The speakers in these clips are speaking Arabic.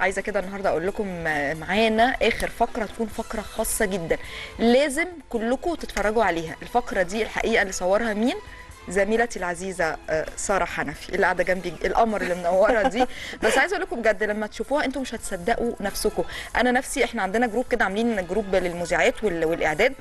عايزة كده النهارده أقول لكم معانا آخر فقرة تكون فقرة خاصة جدا. لازم كلكم تتفرجوا عليها. الفقرة دي الحقيقة اللي صورها مين؟ زميلتي العزيزة آه، سارة حنفي اللي قاعدة جنبي القمر اللي منورة دي. بس عايزة أقول لكم بجد لما تشوفوها أنتم مش هتصدقوا نفسكم. أنا نفسي إحنا عندنا group كده عاملين group للمذيعات وال- والإعداد.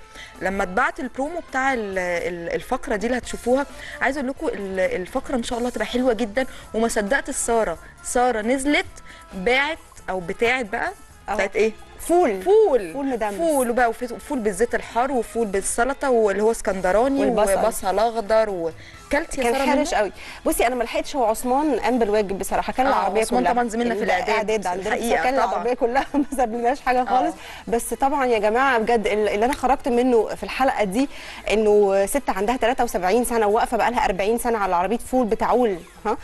لما اتبعت البرومو بتاع ال- ال- الفقرة دي اللي هتشوفوها عايزة أقول لكم ال- الفقرة إن شاء الله تبقى حلوة جدا. وما صدقت ساره سارة نزلت باعت أو بتاعت بقى. بتاعت إيه؟ فول. فول. فول مدمس. فول وبقى وفي- فول بالزيت الحار وفول بالسلطة واللي هو اسكندراني. وبصل أخضر وكلت يا كان ساره حرش؟ قوي. بصي أنا ما لحقتش. هو عثمان قام بالواجب بصراحة. كان آه، العربية عثمان كلها. طبعاً زميلنا في الإعداد. عندنا. كان. العربية كلها ما سابلناش حاجة خالص. بس طبعا يا جماعة بجد اللي أنا خرجت منه في الحلقة دي إنه ست عندها 73 سنة وواقفه بقى لها 40 سنة على عربية فول بتعول ها؟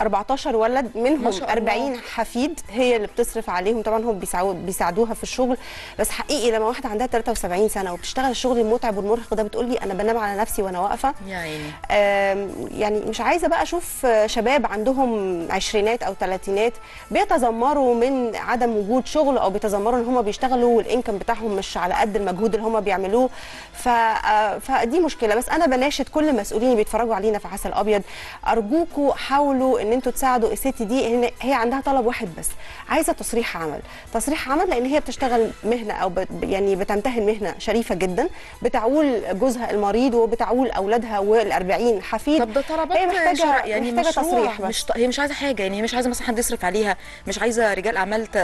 14 ولد منهم شاء الله. 40 حفيد هي اللي بتصرف عليهم. طبعا هم بيساعدوا بيساعدوها في الشغل. بس حقيقي لما واحدة عندها 73 سنة وبتشتغل الشغل المتعب والمرهق ده بتقول لي أنا بنام على نفسي وأنا واقفة. يا عيني. يعني مش عايزة بقى أشوف شباب عندهم عشرينات أو ثلاثينات بيتذمروا من عدم وجود شغل أو بيتذمروا إن هم بيشتغلوا والإنكم بتاعهم مش على قد المجهود اللي هم بيعملوه. ف... آه، فدي مشكلة. بس أنا بناشد كل المسؤولين اللي بيتفرجوا علينا في عسل أبيض. أرجوكوا حاولوا إن أنتوا تساعدوا الست دي هي عندها طلب واحد بس. عايزة تصريح عمل. تصريح عمل لأن هي بتشتغل مهنة أو بت... يعني بتمتهن مهنة شريفة جدا بتعول جوزها المريض وبتعول أولادها وال40 حفيد. طب ده طلبات هي محتاجه يعني محتاجة تصريح بس. مش ط- هي مش عايزة حاجة يعني هي مش عايزة مثلا حد يصرف عليها مش عايزة رجال أعمال ت...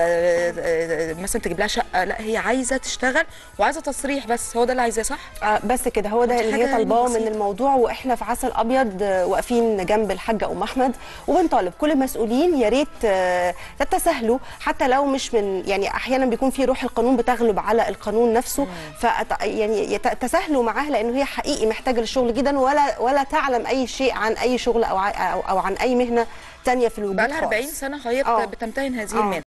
مثلا تجيب لها شقة لا هي عايزة تشتغل وعايزة تصريح بس هو ده اللي عايزاه صح؟ آه بس كده هو ده اللي هي طالباه من. الموضوع. وإحنا في عسل أبيض واقفين جنب الحاجة أم أحمد وبنطالب كل المسؤولين يا ريت آه، تتساهلوا حتى لو مش من يعني أحيانا بيكون في روح القانون بتغلب على القانون نفسه ف يعني تساهلوا معاها لأنه هي حقيقي محتاجة للشغل جدا ولا ولا تعلم أي شيء عن أي شغل أو أو, أو عن أي مهنة تانية في الوجود بقى لها 40 خالص. سنة هي آه. بت- بتمتهن هذه آه. المهنة